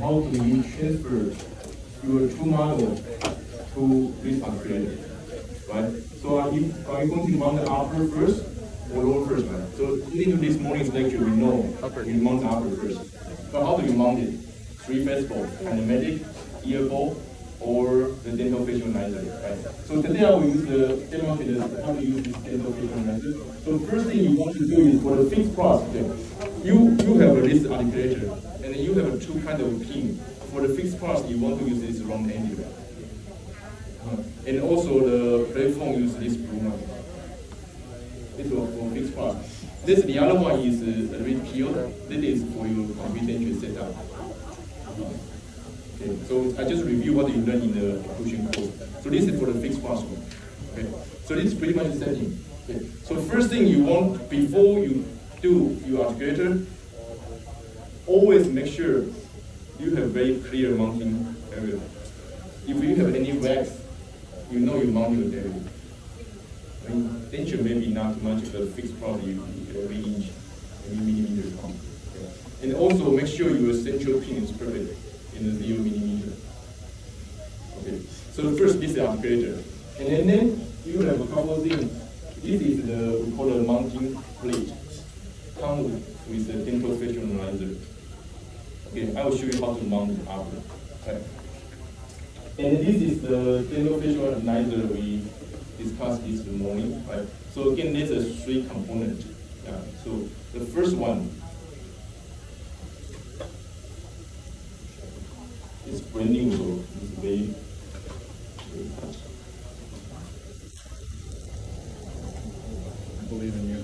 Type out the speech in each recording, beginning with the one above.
how do you transfer your true model to this upgrade, right? So are you, are you going to mount the upper first or lower first, right? So into this morning's lecture, we know Upper. you mount the upper first. But how do you mount it? Three face bow, kinematic, ear bow, or the dental facial analyzer, right? So today I will use the demonstrate how to use this dental facial analyzer. So first thing you want to do is for the fixed process, you you have this articulator, and then you have two kind of pin. For the fixed part, you want to use this round. Uh, and also the platform use this blue one. This for, for fixed part. This the other one is uh, red peel. This is for your confidential setup. Okay, so I just review what you learned in the occlusion course. So this is for the fixed part. Okay, so this is pretty much the setting. Okay, so first thing you want before you do your articulator, always make sure you have very clear mounting area. If you have any wax, you know you mount your area. I mean, denture maybe not much, but fixed probably every inch, every millimeter. Okay. And also make sure your central pin is perfect in the zero millimeter. Okay. So the first this is articulator. And then, then you have a couple of things. This is the we call the mounting plate. Come with, with the dental. Okay, I will show you how to mount it after. Okay. And this is the dental facial analyzer we discussed this morning, right? So again, there's a three component. Yeah. So the first one is brand new, so it's very, very. I believe in you.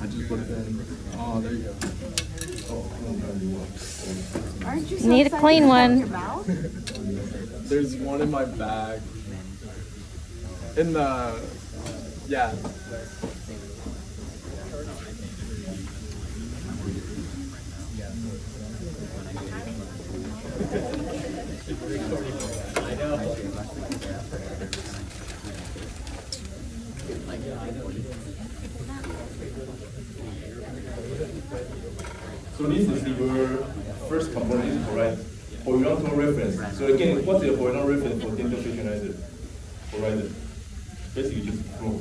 I just put it in. Oh, there you go. Aren't you so Need a clean one. There's one in my bag. In the, yeah. So this is your first component, correct? Horizontal reference. So again, what's the horizontal reference for dental visualizer? Horizon. Basically just flow.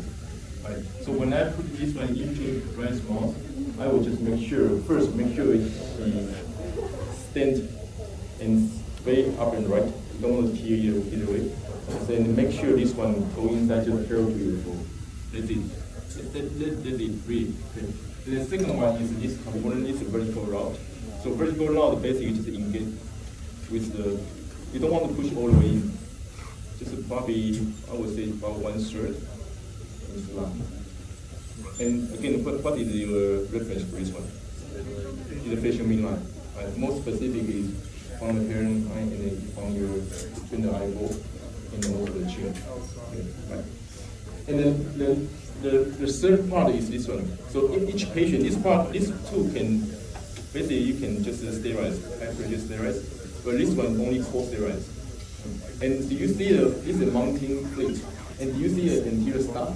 Right. So when I put this one into Ryan's mouth, I will just make sure, first make sure it is stand and way up and right. Don't want to tear either, either way. Then make sure this one go inside that's it. That, that, that, that's it, really. The second one is this component is vertical rod. So vertical rod basically just engage with the, you don't want to push all the way in. Just probably, I would say about one third. And again, what, what is your reference for this one? Is the facial midline. Right? More specific is from the parent line and then from your between the eyeball and over the chin. Okay, right. And then the, the, the third part is this one. So in each patient, this part, these two can, basically you can just sterilize, high pressure sterilize, but this one only cold sterilize. And do you see the, this is a mounting plate, and do you see the anterior stop?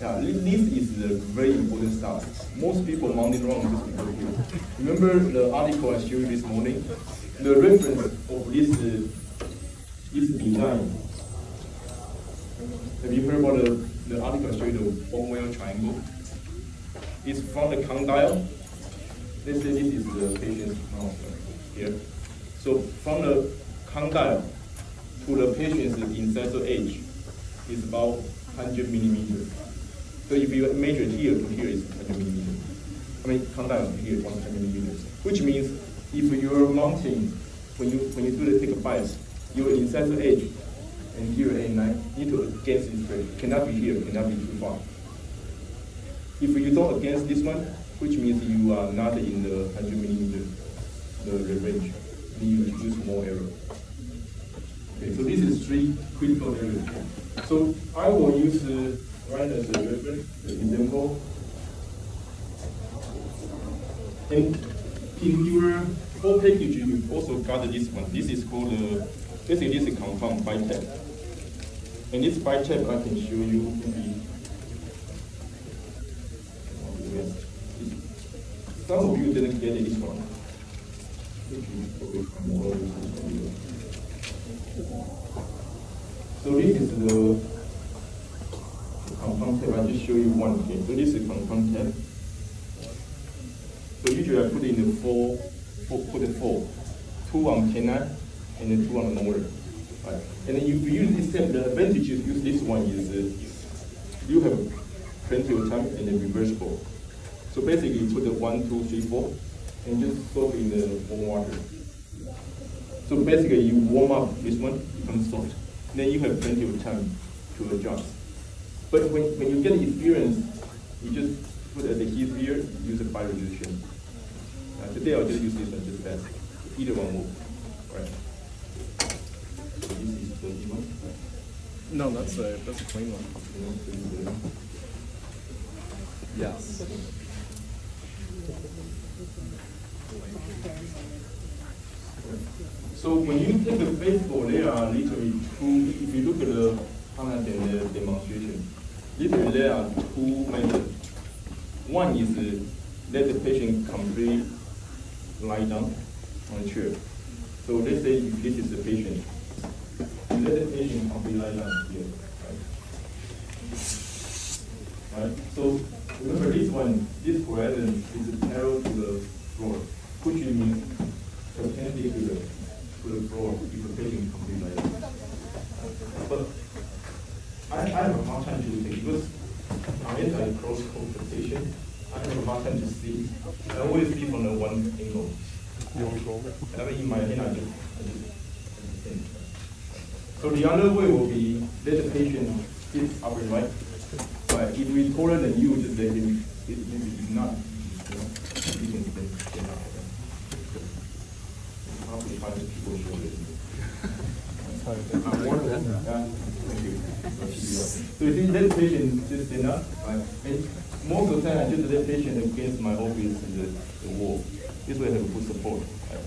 Yeah, this is the very important stuff. Most people mount it wrong just because here. Remember the article I showed you this morning? The reference of this, uh, this design have you heard about the, the article you, the Bonwill triangle? It's from the condyle. Let's say this is the patient's mouth here. So from the condyle to the patient's incisor edge is about 100 millimeters. So if you measure here to here is 100 millimeters. I mean, condyle to here is 100 millimeters. Which means if you're mounting, when you when you do the take a bias, your incisor edge and here A9 need to against this pressure. Cannot be here, cannot be too far. If you don't against this one, which means you are not in the 100 millimeter the range. then you introduce more error. Okay, so this is three critical areas. So I will use uh, Ryan as a reference, the example. And in your whole package, you also got this one. This is called, uh, basically this is compound bite tab. And this bite tab I can show you maybe. Some of you didn't get this one. So this is the compound tab. I just show you one. Okay, so this is compound tab. So usually I put in the four, put the four, two on canine and then two on the molar. Right. And then if you use this tab, the advantage is use this one is uh, you have plenty of time and then reversible. So basically, you put the one, two, three, four, and just soak in the warm water. So basically, you warm up this one, becomes soft. Then you have plenty of time to adjust. But when, when you get experience, you just put as a heat here, use a resolution. Uh, today I'll just use this one just fast. Either one will. Right. So this is the one. No, that's a that's a clean one. Yes. So when you take the facebow, they are literally two, if you look at the the demonstration, literally there are two methods. One is uh, let the patient completely lie down on a chair. So let's say this is the patient, you let the completely here, right? Right, so remember this one, this horizon is parallel to the floor, which means perpendicular to the, to the floor if patient completely like that. But I, I have a hard time to take because I'm in a close competition. I have a hard time to see. I always see from the one angle. You want to go? And in my head, I just, I just, I just think. So the other way will be let the patient sit upright, right? But if we taller than you, just let him, it maybe not, you know, he can stand, up. Probably five people. I'm than that. Yeah, thank you. So you see, let the patient just stand up, right? And most of the time, I just let the patient against my office and the, the wall. This way I have a good support. Right?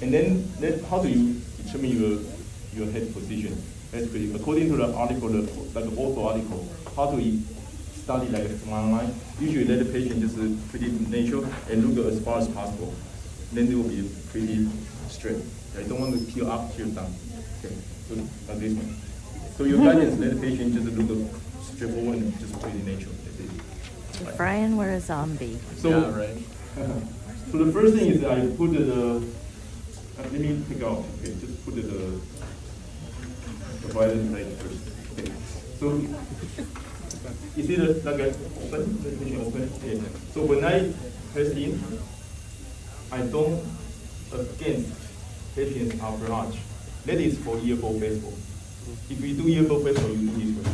And then, then how do you determine your, your head position? Basically, according to the article, the, like the author article, how do we study like a smile line? Usually let the patient just uh, pretty natural and look as far as possible. Then they will be pretty straight. I don't want to peel up, peel down. Okay, so like this one. So your guidance, let the patient just look straightforward and just pretty natural. That's it. Right. Brian, we're a zombie. So, yeah, right. so the first thing is I put the, uh, let me take out, okay, just put the, the violin plate first. Okay. So, you see the, like, a open, the patient open? Yeah. So when I press in, I don't against patient's upper arch. That is for earbow facebow. If you do earbow facebow, you do this way.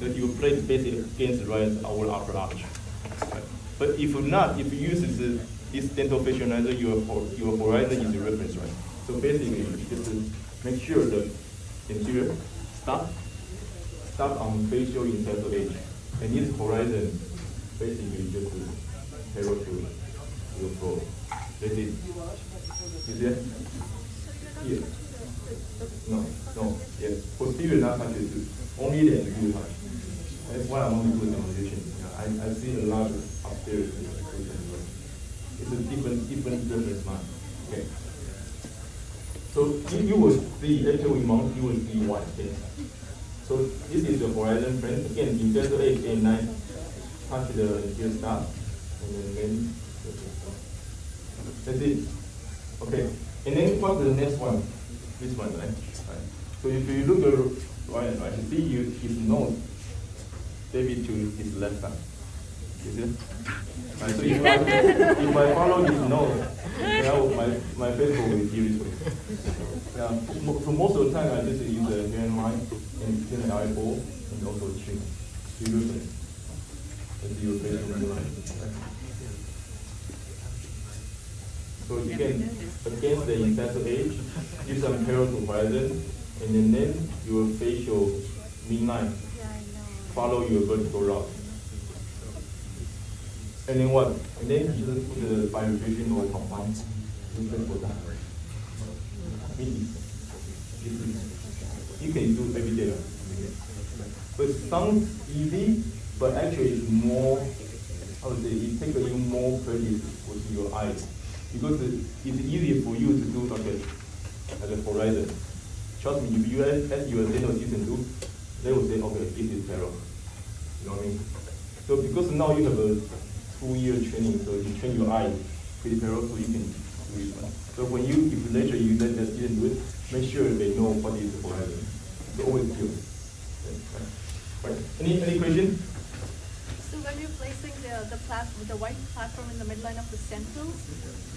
That you place basically against right our. Right. But if not, if you use this, this dental visualizer, your, your horizon is the reference, right? So basically, just make sure the anterior stop, start on facial incisal edge. And this horizon basically just parallel to your floor. That's it. Is it? Here. No, no, yes. Posterior not touch it too. Only the anterior touch. That's why I want to do the demonstration. I, I see a lot of upstairs. It's a different, different reference line. Okay. So you, will see, we mount, you will see one thing. So this is the horizon frame. Again, in just eight and nine, touch the here start, and then, that's it. Okay. And then what's the next one? This one, right? right. So if you look at right, right, you see you, his nose, maybe to his left side. You so if I, if I follow his nose, then I will- my, my face will be this way. Yeah, so most of the time I just use a hand line and then an eyeball and also chin. You look at it. That's your face will be like, right? So again, against the incisor edge, use some parallel to horizon, and then, then your facial midline follow your vertical rod. And then what? And then you just the or combine. Just for that. Meaning, this is- You can do every day. But it sounds easy, but actually it's more, I would say, it takes a you more practice with your eyes. Because it's easier for you to do like a, at the horizon. Trust me, if you ask your dental assistant to, they will say, okay, this is parallel. You know what I mean? So because now you have a two-year training, so you train your eye pretty so you can do it. So when you, if later you let the student do it, make sure they know what is the horizon. So always do. Right. Right. Any, any question? So when you're placing the, the plat, the white platform in the midline of the centrals,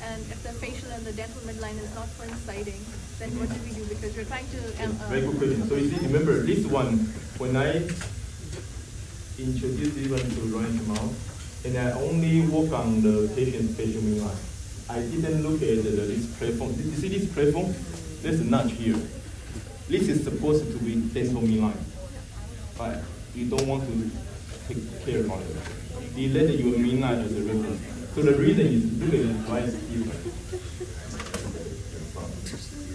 and if the facial and the dental midline is not coinciding, then what do we do? Because we're trying to, um, uh, Very good question. So you see, remember this one, when I introduced this one to Ryan's mouth, and I only work on the patient's facial midline. I didn't look at the, this platform. You see this platform? There's a notch here. This is supposed to be dental midline, but you don't want to take care of it. You let your midline as a reference. So the reason is, look at the right here.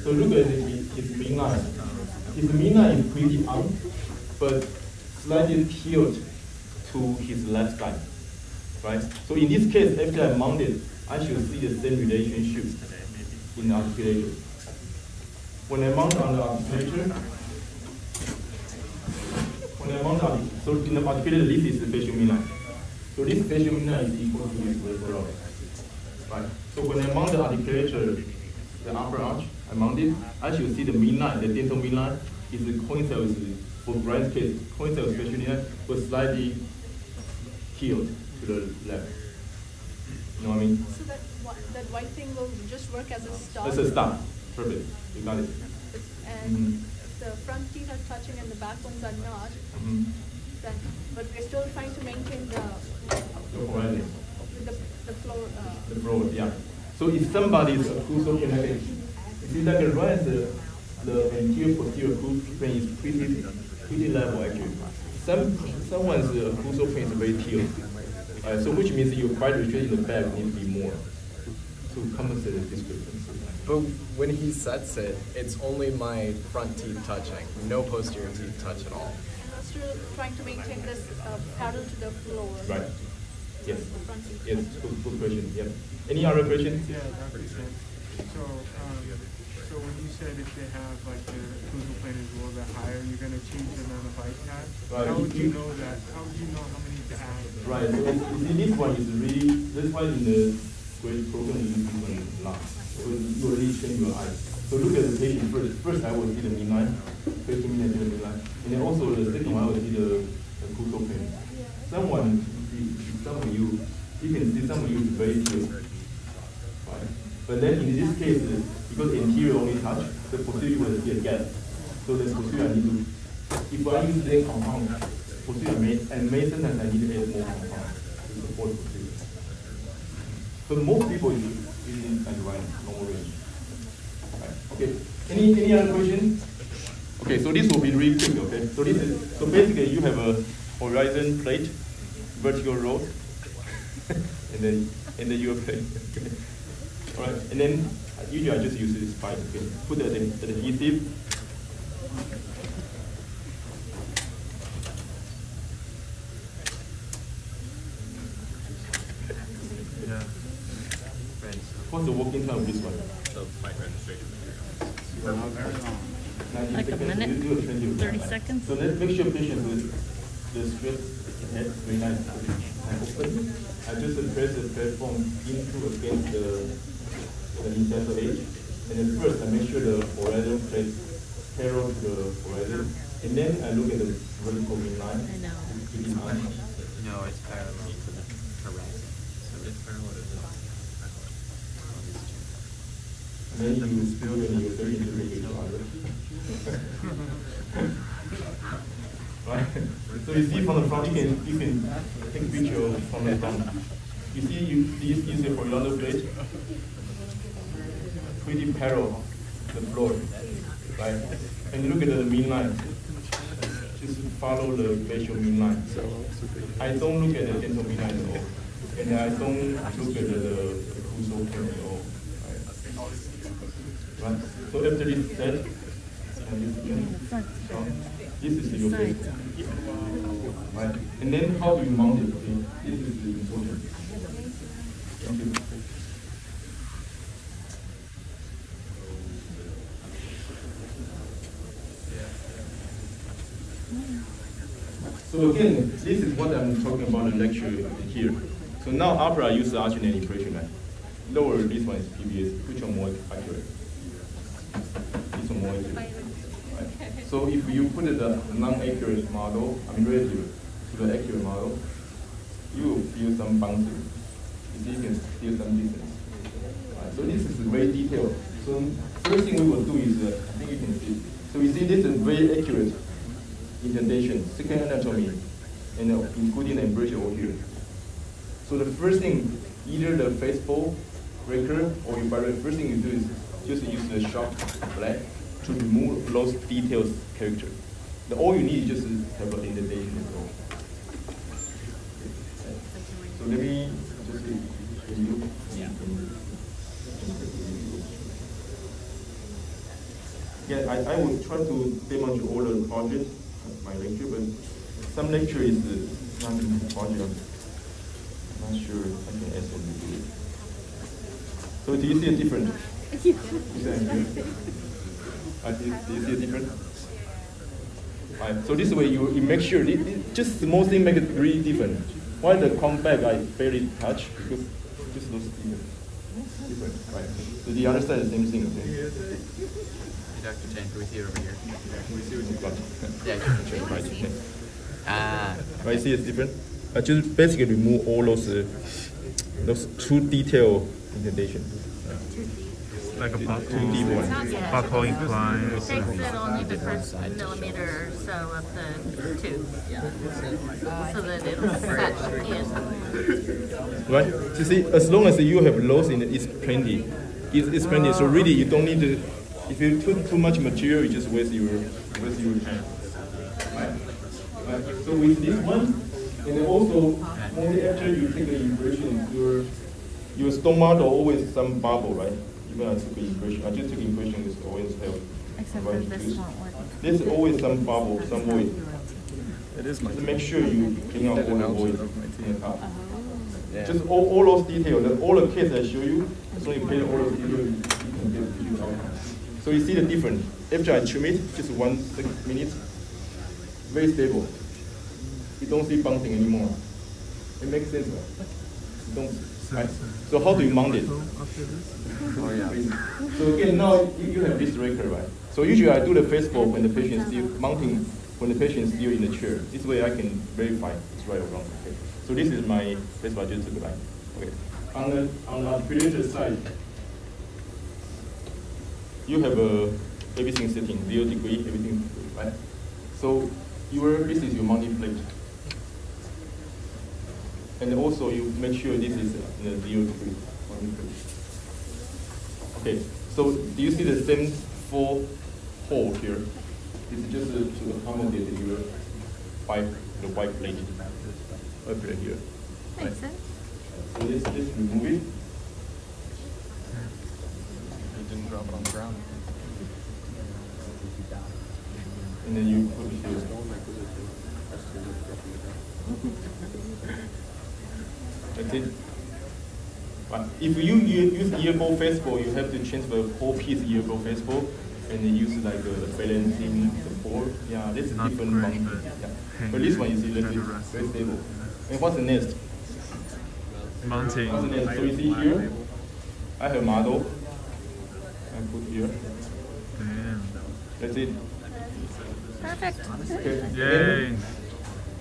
So look at his, his midline. His midline is pretty up, but slightly tilt to his left side, right? So in this case, after I mount it, I should see the same relationship in the articulator. When I mount on the articulator, when I mount artic- so in the articulator, this is the facial midline. So this facial midline is equal to this vertical Right. So when I mount the articulator, the upper arch, I mount it, I should see the midline, the dental midline is the coincide with, for Ryan's case, coincide with facial midline, but slightly tilt the. You know what I mean? so that, that white thing will just work as a stop? That's a stop. Perfect. You got it. And Mhm. the front teeth are touching and the back ones are not, Mhm. then, but we're still trying to maintain the, The the, the floor, uh, The broad, yeah. So if somebody is occlusal kinetic, you see like a right, the, the anterior posterior occlusal plane is pretty, pretty level actually. Some, someone's uh, occlusal plane is very tilt. Uh, so which means that your bite retreat in the back needs to be more to compensate the discrepancy. But when he sets it, it's only my front teeth touching, no posterior teeth touch at all. and we're still trying to maintain this, uh, parallel to the floor. Right. Yes. The front teeth. Yes, good, good question, yeah. Any other questions? Yeah, that makes sense. So, um, so when you said if they have like the occlusal plane is a little bit higher, you're gonna change the amount of bite pad? Right, How would you- know that? How would you know how many to add? Right, so this one is really, that's why in the grade program use this one. So you already train your eyes. So look at the patient first. First I will see the midline, first midline, the midline. And then also the second one I will see the, the occlusal plane. Someone, some of you, you can see some of you is very clear. Right? But then in this case, because anterior only touch, the posterior will see a gap. So the posterior I need to, if I use the compound, posterior may, and may sometimes I need to add more compound to support posterior. So most people using and right normal range. Okay, any, any other question? Okay, so this will be really quick, okay? So this is, so basically you have a horizon plate, vertical rod, and then, and then your plate. okay? All right, and then usually I just use this pipe, okay? Put it in the, the adhesive. What's the working time of this one? Ninety Like a minute? You do a 20 30 seconds? So let's make sure patient with the strip head very nice and open. I just press the platform into against the the incisor edge. And then first I make sure the horizon plate parallel to the horizon. And then I look at the vertical midline. I know. Pretty. No, it's parallel to the horizon. So it's parallel to the. And then you do it and you very integrate each other. right? So you see from the front, you can you can take picture from the front. You see, you this is a horizontal plate. Pretty parallel the floor, right? And look at the mean line. Just follow the facial mean line. I don't look at the dental mean line at all, and I don't look at the, the plane at all. Right? So after this set, this is your face. Right? And then how do you mount it? This is the important. So again, this is what I'm talking about in lecture here. So now after I use the impression line, lower this one is PVS, which one more accurate? This one more accurate. Right? So if you put the non-accurate model, I mean relative to the accurate model, you will feel some bouncing. You can feel some distance. Right? So this is very detailed. So first thing we will do is, uh, I think you can see. So you see this is very accurate indentation, second anatomy, and uh, including the embryo over here. So the first thing, either the face bow breaker or the first thing you do is just use the sharp black to remove those details character. The all you need is just have an indentation as well. So let me just show you. Yeah, I, I will try to demonstrate all the projects my lecture, but some lecture is uh, not in the project. I'm not sure I can ask them to do it. So do you see a difference? I see, do you see a difference? Right. So this way you, you make sure, it, it, just small thing make it really different. Why the compact I barely touch? Because just those different. different. Right. So do you understand the same thing? Okay? Dr. Chen, can we see it over here? Can we see what you got? Yeah, Right. Ah. Right, see it's different? I just basically remove all those uh, those too detailed indentation. Like a Too buccal, deep one. buccal incline. It takes it only the first millimeter or so of the tooth, so that it'll set in. Right? You see, as long as you have loss in it, it's plenty. It's, it's plenty. So really, you don't need to. If you put too much material, you just waste your waste your time. Right? Right. So with this one, and then also only after you take the impression, your your stomach always some bubble, right? Even I took the impression, I just took impression is always have. Except for right, this because won't work. There's always some bubble, some void. It is my. Just make sure you clean out all the void in the top. Oh. Yeah. Just all, all those details, the- all the case I show you, so you clean all those details, you can get huge outcome. So you see the difference. After I trim it, just one six minutes, very stable. You don't see bouncing anymore. It makes sense, right? You don't, right? So how do you mount it? Oh yeah. So again, now you, you have this record, right? So usually I do the face facebow when the patient is still mounting, when the patient is still in the chair. This way I can verify it's right or wrong. Okay. So this is my face facebow just took line. Okay. On the on the articulator side, you have a everything setting zero degree, everything right. So your this is your mounting plate. And also you make sure this is in a zero degree plate. Okay, so do you see the same four hole here? This is just uh, to accommodate your pipe, the white plate up right here. Makes sense. So let's, let's remove it. You didn't drop it on the ground. And then you put it here. That's it. But if you, you use earbow facebow, you have to change the whole piece earbow facebow and then use like uh, the balancing support. Yeah, that's a Not different great, mounting. but Yeah. But this one is a little bit Kind of very stable. And what's the next? Mounting. What's the next? So you see here, I have model. I put here. Damn. That's it. Perfect. Okay. Yay.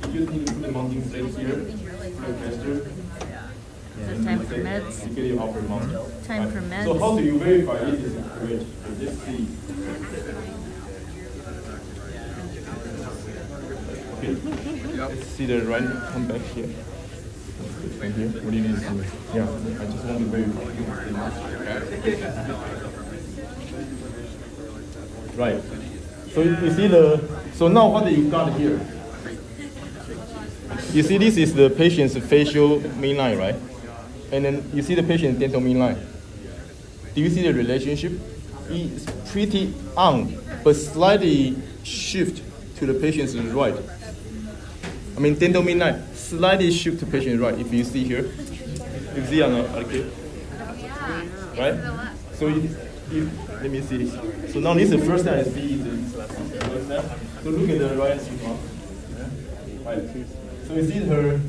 Then You just need to put the mounting plate here, put it faster. Is it time for meds? You get your upper mount. Time for Right. So how do you verify this is correct? Let's see. Okay. Let's see the right come back here. Right here. What do you need to do? Yeah, I just want to verify. Right. So you you see the, so now what do you got here? You see this is the patient's facial midline, right? And then you see the patient's dental midline. Do you see the relationship? It's pretty on, but slightly shift to the patient's right. I mean dental midline, slightly shift to patient's right. If you see here, you see on the, okay, right? So you, you, let me see. So now this is the first time I see this. So look at the right one. Right. So you see her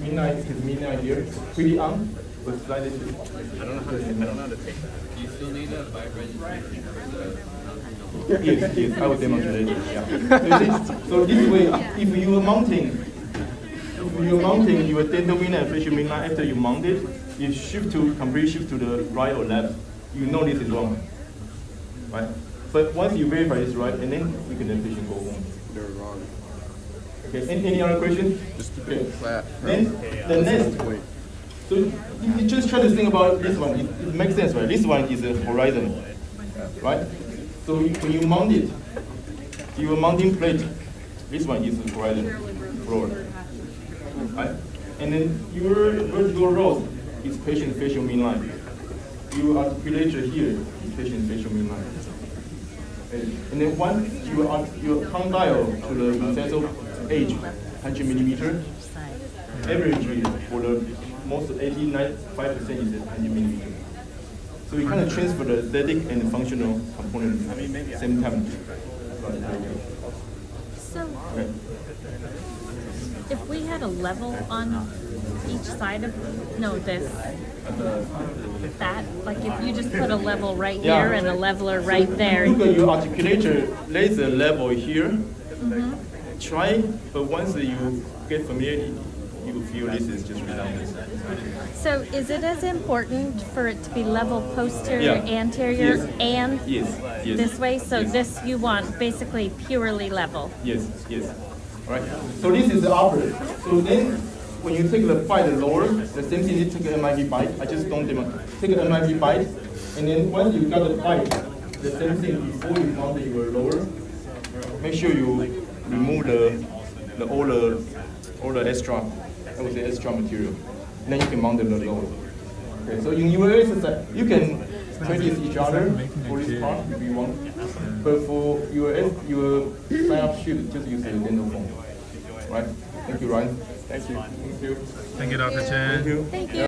midline, his midline here, pretty on, but slightly shift. I don't know how to, I don't know how to take that. Do you still need a vibration the? Yes, yes, I will demonstrate it, yeah. So, so this way, if you are mounting, if you are mounting your dental and facial midline after you mount it, you shift to, complete shift to the right or left, you know this is wrong. Right? But once you verify it's right, and then you can then patient go home. They're wrong. Okay, any, any other question? Just keep Okay. it flat. Then, the next, Wait. so you you just try to think about this one. It, it makes sense, right? This one is a horizon, right? So you- when you mount it, your mounting plate, this one is the horizon floor, right? And then your vertical rod is patient facial midline. Your articulator here patient facial midline. And then once you are your condyle to the incisal edge, 100 millimeter, average for the most 85 percent is 100 millimeter. So we kind of transfer the aesthetic and the functional the same time. So Okay. if we had a level on each side of, no, this, that, like if you just put a level right Yeah. here and a leveler right there. Look at your articulator. There's a level here. Mm-hmm. Try, but once you get familiar, you feel this is just redundant. So is it as important for it to be level posterior, Yeah. anterior, Yes. and Yes, yes. this way? So this you want basically purely level. Yes, yes. Alright. So this is the upper. So then when you take the bite lower, the same thing you take an MIP bite. I just don't demo. Take an MIP bite, and then once you got the bite, the same thing before you mount your lower, make sure you remove the, the all the all the extra, I would say extra material. Then you can mount the lower. Okay, so in exercise, you can practice each other for this part if you want. But for your your sign up sheet, just use the dental form. Right? Thank you, Ryan. Thank you. Thank you. Thank you, Dr. Chen. Thank you. Thank you.